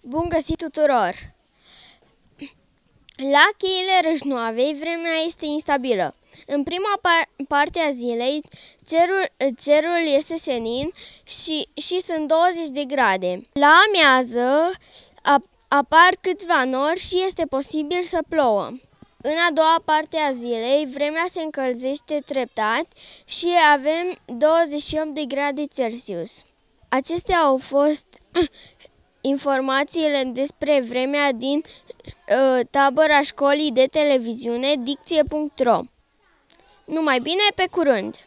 Bun găsit tuturor! La cheile Râșnoavei, vremea este instabilă. În prima par- parte a zilei, cerul, cerul este senin și, și sunt 20 de grade. La amiază apar câțiva nori și este posibil să plouă. În a doua parte a zilei, vremea se încălzește treptat și avem 28 de grade Celsius. Acestea au fost informațiile despre vremea din uh, tabăra școlii de televiziune dicție.ro. Numai bine, pe curând!